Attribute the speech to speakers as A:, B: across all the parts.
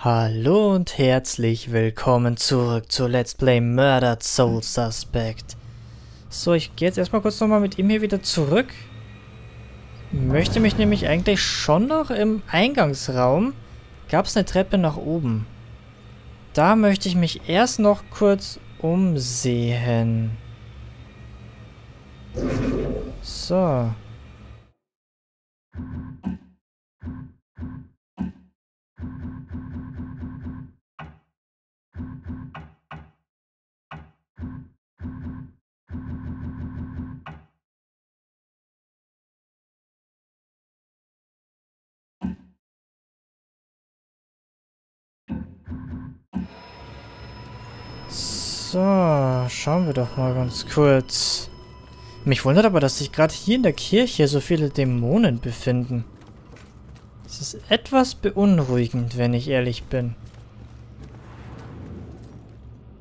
A: Hallo und herzlich willkommen zurück zu Let's Play Murdered Soul Suspect. So, ich gehe jetzt erstmal kurz nochmal mit ihm hier wieder zurück. Möchte mich nämlich eigentlich schon noch im Eingangsraum. Gab es eine Treppe nach oben. Da möchte ich mich erst noch kurz umsehen. So. So, schauen wir doch mal ganz kurz. Mich wundert aber, dass sich gerade hier in der Kirche so viele Dämonen befinden. Das ist etwas beunruhigend, wenn ich ehrlich bin.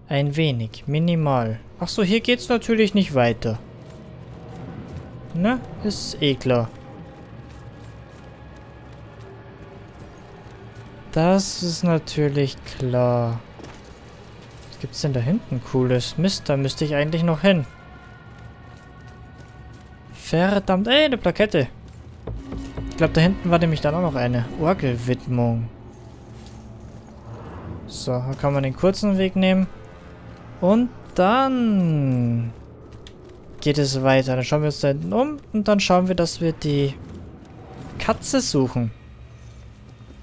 A: Ein wenig, minimal. Ach so, hier geht's natürlich nicht weiter. Ne? Ist eh klar. Das ist natürlich klar. Was gibt's denn da hinten Cooles? Mist, da müsste ich eigentlich noch hin. Verdammt, ey, eine Plakette. Ich glaube, da hinten war nämlich dann auch noch eine Orgelwidmung. So, da kann man den kurzen Weg nehmen. Und dann geht es weiter. Dann schauen wir uns da hinten um und dann schauen wir, dass wir die Katze suchen.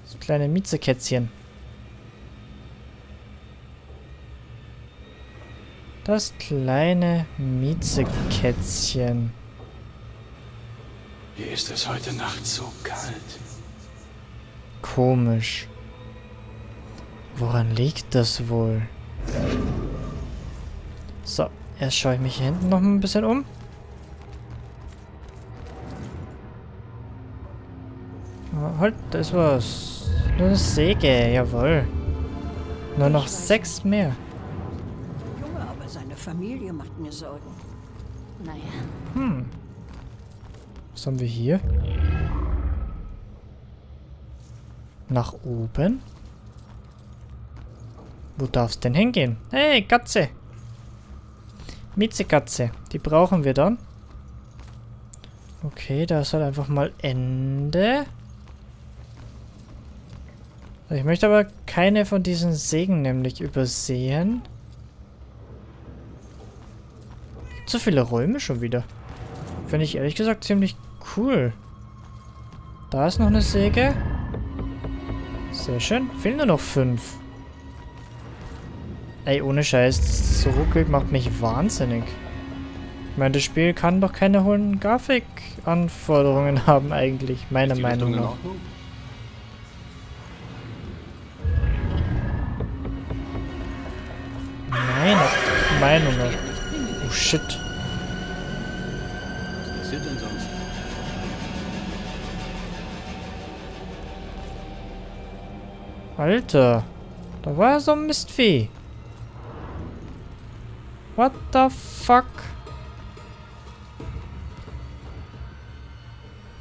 A: Das kleine Miezekätzchen. Das kleine Miezekätzchen.
B: Hier ist es heute Nacht so kalt.
A: Komisch. Woran liegt das wohl? So, erst schaue ich mich hier hinten noch ein bisschen um. Oh, halt, da ist was. Nur eine Säge, jawohl. Nur noch sechs mehr.
C: Familie macht mir Sorgen.
D: Naja.
A: Hm. Was haben wir hier? Nach oben? Wo darf's denn hingehen? Hey, Katze! Miezekatze. Die brauchen wir dann. Okay, da ist halt einfach mal Ende. Ich möchte aber keine von diesen Sägen nämlich übersehen. So viele Räume schon wieder. Finde ich ehrlich gesagt ziemlich cool. Da ist noch eine Säge. Sehr schön. Fehlen nur noch fünf. Ey, ohne Scheiß, das so ruckelt macht mich wahnsinnig. Ich meine, das Spiel kann doch keine hohen Grafikanforderungen haben eigentlich, meiner Meinung nach. Meine Meinung nach. Shit.
B: Was passiert denn sonst?
A: Alter. Da war so ein Mistvieh. What the fuck?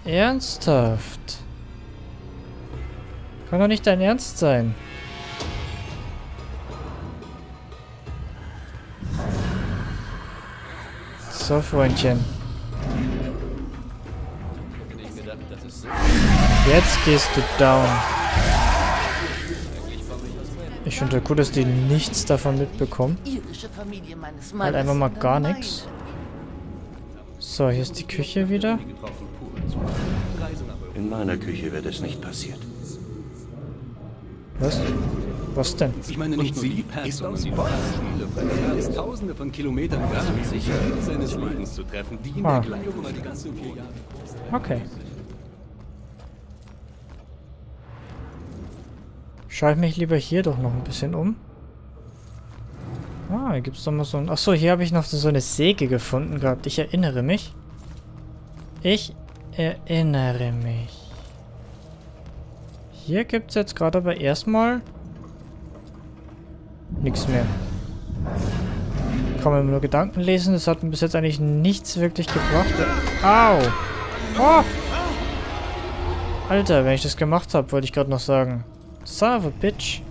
A: Ernsthaft? Kann doch nicht dein Ernst sein. So, Freundchen. Jetzt gehst du down. Ich finde cool, dass die nichts davon mitbekommen. Halt einfach mal gar nichts. So, hier ist die Küche wieder.
B: In meiner Küche wird es nicht passiert.
A: Was? Was denn?
E: Ich meine nicht nur die Person, die Er ist tausende von Kilometern sicher, seines Lebens zu treffen, die ihn
A: Ah.
E: begleiten über die ganzen vier Jahre.
A: Okay. Schaue ich mich lieber hier doch noch ein bisschen um. Ah, hier gibt es doch mal so ein... Achso, hier habe ich noch so eine Säge gefunden gehabt. Ich erinnere mich. Ich erinnere mich. Hier gibt es jetzt gerade aber erstmal nichts mehr. Kann man nur Gedanken lesen. Das hat bis jetzt eigentlich nichts wirklich gebracht. Au! Oh! Alter, wenn ich das gemacht habe, wollte ich gerade noch sagen. Son of a bitch.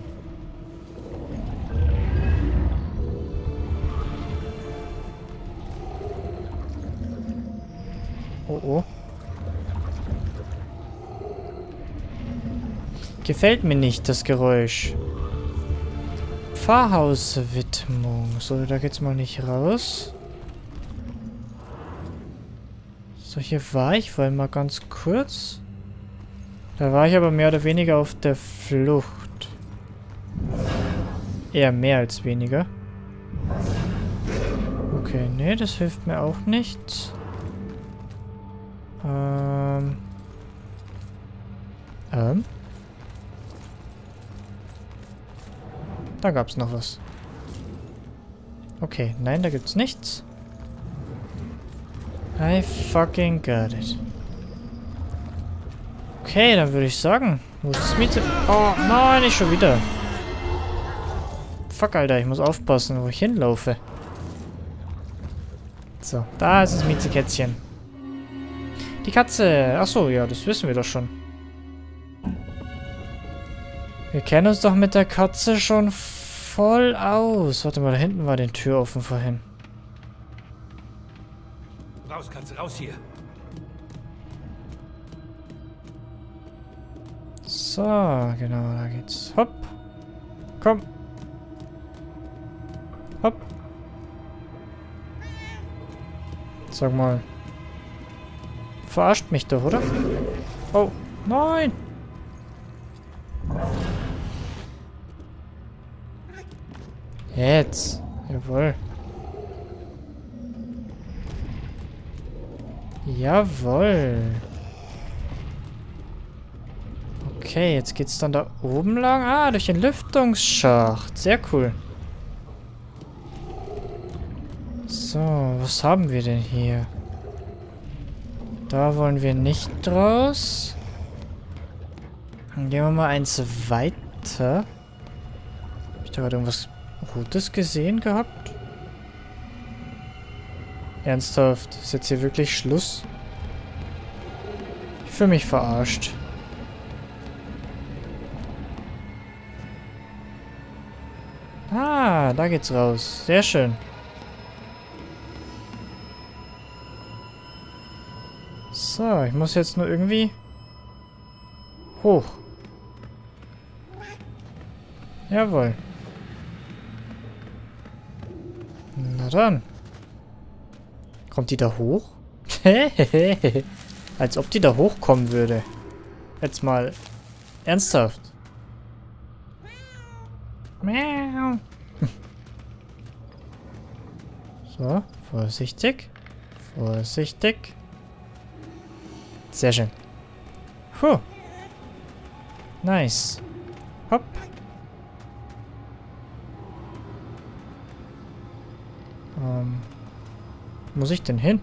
A: Oh oh. Gefällt mir nicht, das Geräusch. Pfarrhauswidmung. So, da geht's mal nicht raus. So, hier war ich vorhin mal ganz kurz. Da war ich aber mehr oder weniger auf der Flucht. Eher mehr als weniger. Okay, nee, das hilft mir auch nicht. Ähm. Ähm. Da gab's noch was. Okay, nein, da gibt's nichts. I fucking got it. Okay, dann würde ich sagen, wo ist das Miete? Oh, nein, nicht schon wieder. Fuck, Alter, ich muss aufpassen, wo ich hinlaufe. So, da ist das Miezekätzchen. Die Katze. Achso, ja, das wissen wir doch schon. Wir kennen uns doch mit der Katze schon voll aus. Warte mal, da hinten war die Tür offen vorhin.
E: Raus, Katze, raus hier.
A: So, genau, da geht's. Hopp. Komm. Hopp. Sag mal. Verarscht mich doch, oder? Oh, nein. Jetzt. Jawohl. Jawohl. Okay, jetzt geht's dann da oben lang. Ah, durch den Lüftungsschacht. Sehr cool. So, was haben wir denn hier? Da wollen wir nicht raus. Dann gehen wir mal eins weiter. Hab ich da gerade irgendwas Rotes gesehen gehabt? Ernsthaft? Ist jetzt hier wirklich Schluss? Ich fühle mich verarscht. Ah, da geht's raus. Sehr schön. So, ich muss jetzt nur irgendwie hoch. Jawohl. Na dann. Kommt die da hoch? Als ob die da hochkommen würde. Jetzt mal ernsthaft. Miau. So, vorsichtig. Vorsichtig. Sehr schön. Puh. Nice. Hopp. Muss ich denn hin?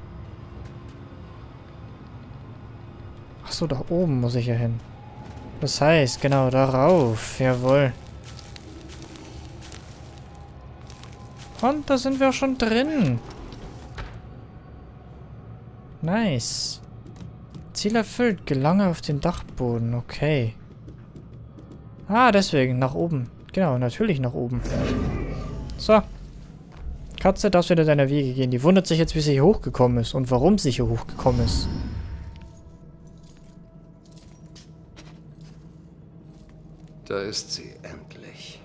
A: Achso, da oben muss ich ja hin. Das heißt, genau, darauf. Jawohl. Und da sind wir auch schon drin. Nice. Ziel erfüllt. Gelange auf den Dachboden. Okay. Ah, deswegen. Nach oben. Genau, natürlich nach oben. So. Katze, darfst wieder deiner Wege gehen. Die wundert sich jetzt, wie sie hier hochgekommen ist und warum sie hier hochgekommen ist.
B: Da ist sie endlich.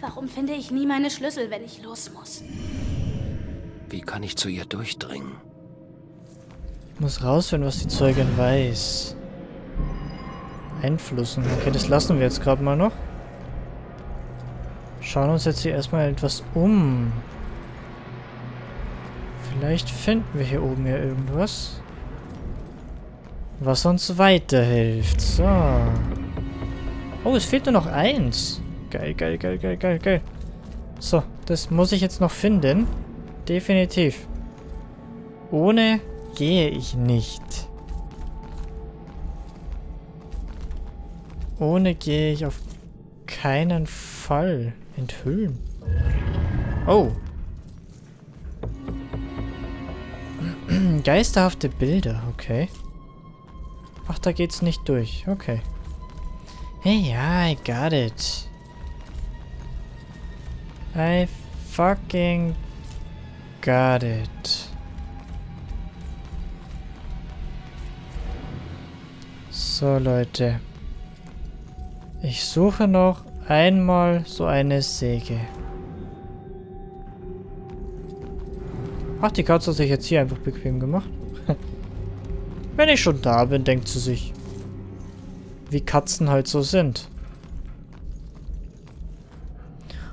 C: Warum finde ich nie meine Schlüssel, wenn ich los muss?
B: Wie kann ich zu ihr durchdringen?
A: Ich muss rausfinden, was die Zeugin weiß. Einflussen. Okay, das lassen wir jetzt gerade mal noch. Schauen uns jetzt hier erstmal etwas um. Vielleicht finden wir hier oben ja irgendwas. Was uns weiterhilft. So. Oh, es fehlt nur noch eins. Geil, geil, geil, geil, geil, geil. So, das muss ich jetzt noch finden. Definitiv. Ohne gehe ich nicht. Ohne gehe ich auf keinen Fall enthüllen. Oh. Geisterhafte Bilder, okay. Ach, da geht's nicht durch. Okay. Hey, ja, I got it. I fucking got it. So, Leute. Ich suche noch einmal so eine Säge. Ach, die Katze hat sich jetzt hier einfach bequem gemacht. Wenn ich schon da bin, denkt sie sich. Wie Katzen halt so sind.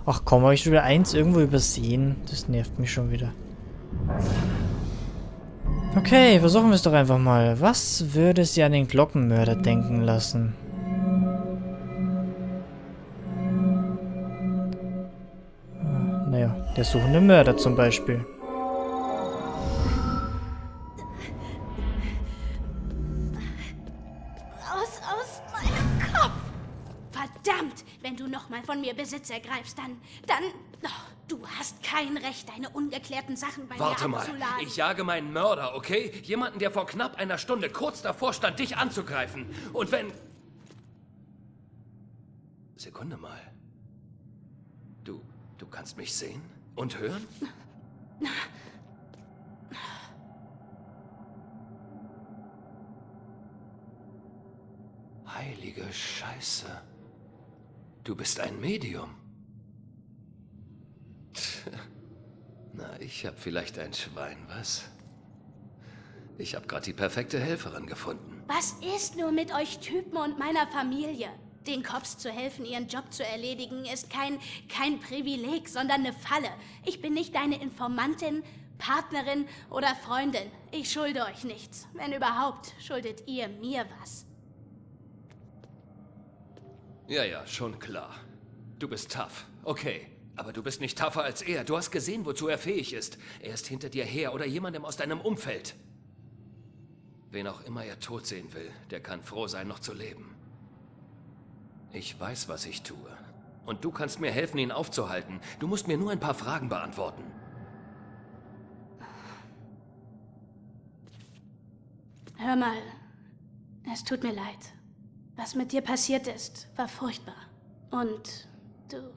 A: Ach komm, habe ich schon wieder eins irgendwo übersehen? Das nervt mich schon wieder. Okay, versuchen wir es doch einfach mal. Was würde sie an den Glockenmörder denken lassen? Der suchende Mörder zum Beispiel.
C: Raus aus meinem Kopf! Verdammt! Wenn du nochmal von mir Besitz ergreifst, dann. dann. Oh, du hast kein Recht, deine ungeklärten Sachen bei
B: Warte
C: mir
B: mal,
C: abzuladen.
B: ich jage meinen Mörder, okay? Jemanden, der vor knapp einer Stunde kurz davor stand, dich anzugreifen. Und wenn... Sekunde mal. Du, du kannst mich sehen und hören? Heilige Scheiße. Du bist ein Medium. Na, ich hab vielleicht ein Schwein, was? Ich hab grad die perfekte Helferin gefunden.
C: Was ist nur mit euch Typen und meiner Familie? Den Cops zu helfen, ihren Job zu erledigen, ist kein, kein Privileg, sondern eine Falle. Ich bin nicht deine Informantin, Partnerin oder Freundin. Ich schulde euch nichts. Wenn überhaupt, schuldet ihr mir was.
B: Ja, ja, schon klar. Du bist tough. Okay. Aber du bist nicht tougher als er. Du hast gesehen, wozu er fähig ist. Er ist hinter dir her oder jemandem aus deinem Umfeld. Wen auch immer er tot sehen will, der kann froh sein, noch zu leben. Ich weiß, was ich tue. Und du kannst mir helfen, ihn aufzuhalten. Du musst mir nur ein paar Fragen beantworten.
C: Hör mal, es tut mir leid. Was mit dir passiert ist, war furchtbar. Und du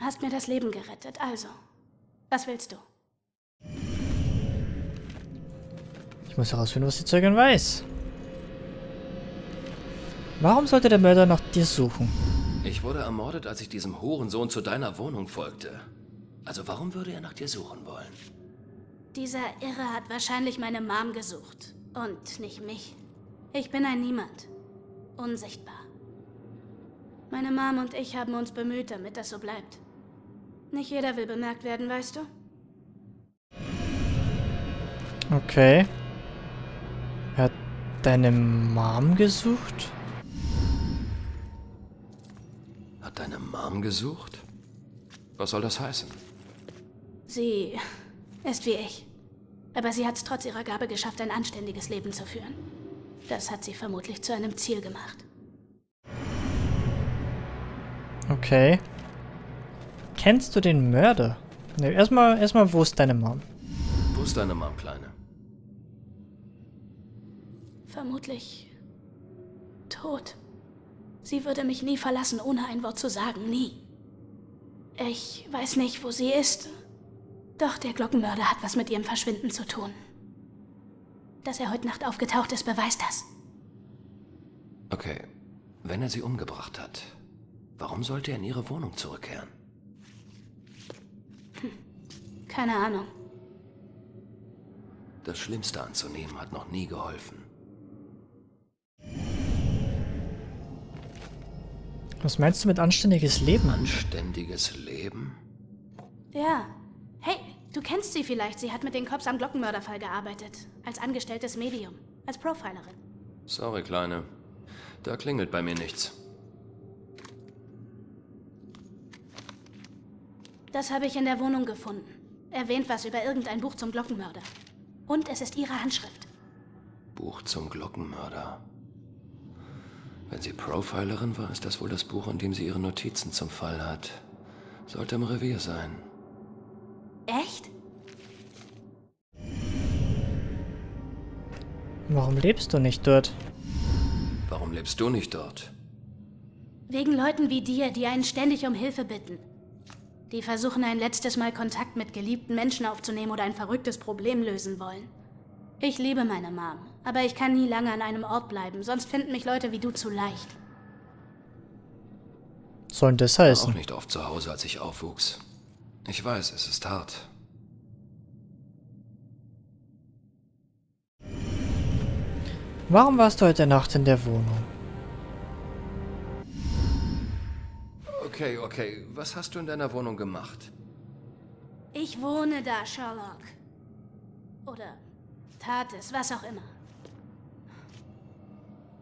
C: hast mir das Leben gerettet. Also, was willst du?
A: Ich muss herausfinden, was die Zeugin weiß. Warum sollte der Mörder nach dir suchen?
B: Ich wurde ermordet, als ich diesem Hurensohn zu deiner Wohnung folgte. Also warum würde er nach dir suchen wollen?
C: Dieser Irre hat wahrscheinlich meine Mom gesucht. Und nicht mich. Ich bin ein Niemand. Unsichtbar. Meine Mom und ich haben uns bemüht, damit das so bleibt. Nicht jeder will bemerkt werden, weißt du?
A: Okay. Er hat deine Mom gesucht?
B: Deine Mom gesucht? Was soll das heißen?
C: Sie ist wie ich. Aber sie hat es trotz ihrer Gabe geschafft, ein anständiges Leben zu führen. Das hat sie vermutlich zu einem Ziel gemacht.
A: Okay. Kennst du den Mörder? Ne, erstmal, erstmal, wo ist deine Mom?
B: Wo ist deine Mom, Kleine?
C: Vermutlich tot. Sie würde mich nie verlassen, ohne ein Wort zu sagen. Nie. Ich weiß nicht, wo sie ist. Doch der Glockenmörder hat was mit ihrem Verschwinden zu tun. Dass er heute Nacht aufgetaucht ist, beweist das.
B: Okay, wenn er sie umgebracht hat, warum sollte er in ihre Wohnung zurückkehren?
C: Keine Ahnung.
B: Das Schlimmste anzunehmen hat noch nie geholfen.
A: Was meinst du mit anständiges Leben?
B: Anständiges Leben?
C: Ja. Hey, du kennst sie vielleicht. Sie hat mit den Cops am Glockenmörderfall gearbeitet. Als angestelltes Medium. Als Profilerin.
B: Sorry, Kleine. Da klingelt bei mir nichts.
C: Das habe ich in der Wohnung gefunden. Erwähnt was über irgendein Buch zum Glockenmörder. Und es ist ihre Handschrift.
B: Buch zum Glockenmörder. Wenn sie Profilerin war, ist das wohl das Buch, in dem sie ihre Notizen zum Fall hat. Sollte im Revier sein.
C: Echt?
A: Warum lebst du nicht dort?
B: Warum lebst du nicht dort?
C: Wegen Leuten wie dir, die einen ständig um Hilfe bitten. Die versuchen ein letztes Mal Kontakt mit geliebten Menschen aufzunehmen oder ein verrücktes Problem lösen wollen. Ich liebe meine Mom, aber ich kann nie lange an einem Ort bleiben, sonst finden mich Leute wie du zu leicht.
A: Sollen das
B: War
A: heißen?
B: auch nicht oft zu Hause, als ich aufwuchs. Ich weiß, es ist hart.
A: Warum warst du heute Nacht in der Wohnung?
B: Okay, okay. Was hast du in deiner Wohnung gemacht?
C: Ich wohne da, Sherlock. Oder tat es, was auch immer.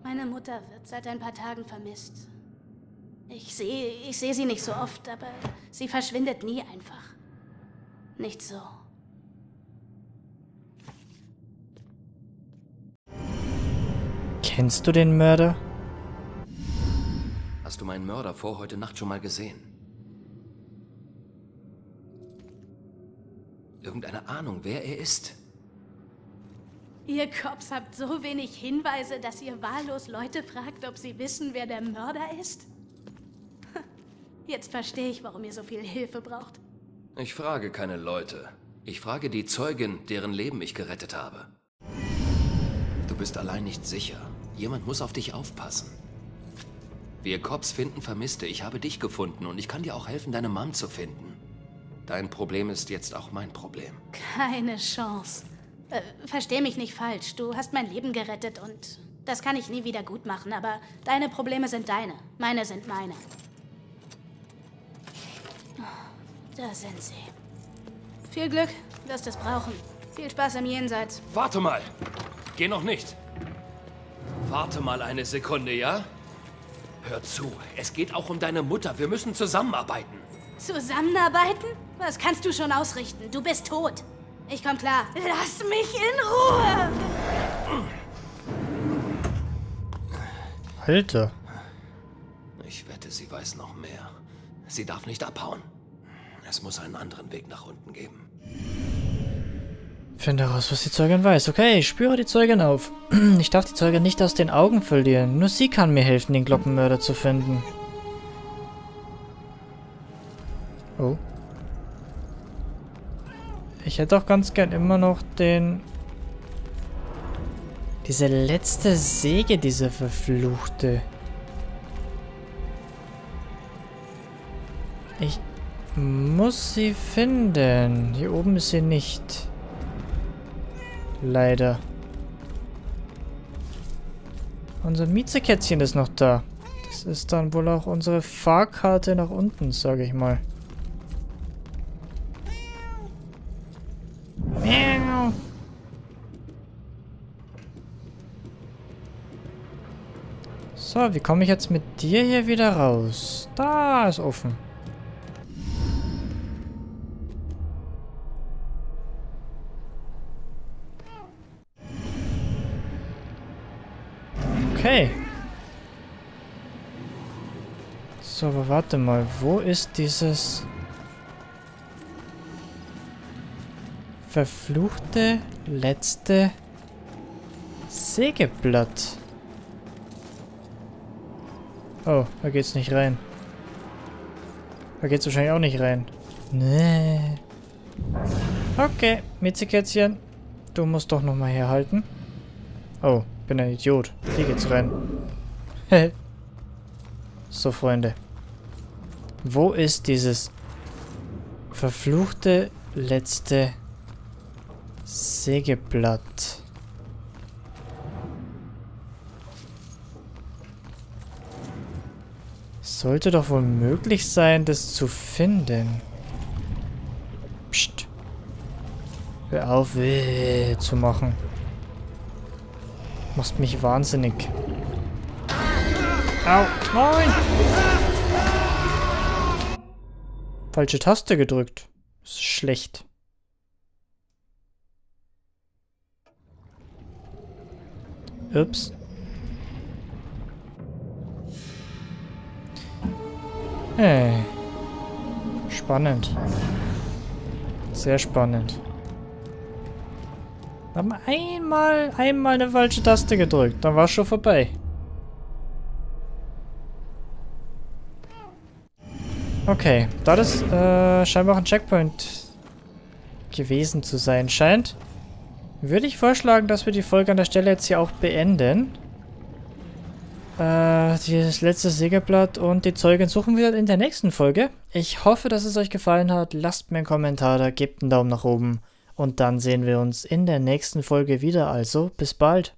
C: Meine Mutter wird seit ein paar Tagen vermisst. Ich sehe, ich sehe sie nicht so oft, aber sie verschwindet nie einfach. Nicht so.
A: Kennst du den Mörder?
B: Hast du meinen Mörder vor heute Nacht schon mal gesehen? Irgendeine Ahnung, wer er ist?
C: Ihr Cops habt so wenig Hinweise, dass ihr wahllos Leute fragt, ob sie wissen, wer der Mörder ist? Jetzt verstehe ich, warum ihr so viel Hilfe braucht.
B: Ich frage keine Leute. Ich frage die Zeugin, deren Leben ich gerettet habe. Du bist allein nicht sicher. Jemand muss auf dich aufpassen. Wir Cops finden Vermisste. Ich habe dich gefunden und ich kann dir auch helfen, deine Mom zu finden. Dein Problem ist jetzt auch mein Problem.
C: Keine Chance. Äh, versteh mich nicht falsch. Du hast mein Leben gerettet und das kann ich nie wieder gut machen. Aber deine Probleme sind deine. Meine sind meine. Da sind sie. Viel Glück. Wirst es brauchen. Viel Spaß im Jenseits.
B: Warte mal! Geh noch nicht! Warte mal eine Sekunde, ja? Hör zu, es geht auch um deine Mutter. Wir müssen zusammenarbeiten.
C: Zusammenarbeiten? Was kannst du schon ausrichten? Du bist tot. Ich komm klar. Lass mich in Ruhe!
A: Alter.
B: Ich wette, sie weiß noch mehr. Sie darf nicht abhauen. Es muss einen anderen Weg nach unten geben.
A: Finde heraus, was die Zeugin weiß. Okay, ich spüre die Zeugin auf. Ich darf die Zeugin nicht aus den Augen verlieren. Nur sie kann mir helfen, den Glockenmörder zu finden. Oh. Ich hätte auch ganz gern immer noch den... Diese letzte Säge, diese verfluchte. Ich muss sie finden. Hier oben ist sie nicht. Leider. Unser Miezekätzchen ist noch da. Das ist dann wohl auch unsere Fahrkarte nach unten, sage ich mal. So, wie komme ich jetzt mit dir hier wieder raus? Da ist offen. Okay. So, aber warte mal. Wo ist dieses verfluchte letzte Sägeblatt? Oh, da geht's nicht rein. Da geht's wahrscheinlich auch nicht rein. Nee. Okay, Mitzikätzchen. Du musst doch nochmal herhalten. Oh, bin ein Idiot. Hier geht's rein. so, Freunde. Wo ist dieses verfluchte letzte Sägeblatt? Sollte doch wohl möglich sein, das zu finden. Psst. Hör auf, weh zu machen. Machst mich wahnsinnig. Au, nein! Falsche Taste gedrückt. Das ist schlecht. Ups. Hey. Spannend. Sehr spannend. Wir haben einmal, einmal eine falsche Taste gedrückt. Dann war es schon vorbei. Okay, da das äh, scheinbar auch ein Checkpoint gewesen zu sein scheint, würde ich vorschlagen, dass wir die Folge an der Stelle jetzt hier auch beenden. Äh, das letzte Sägeblatt und die Zeugen suchen wir in der nächsten Folge. Ich hoffe, dass es euch gefallen hat. Lasst mir einen Kommentar da, gebt einen Daumen nach oben. Und dann sehen wir uns in der nächsten Folge wieder. Also, bis bald.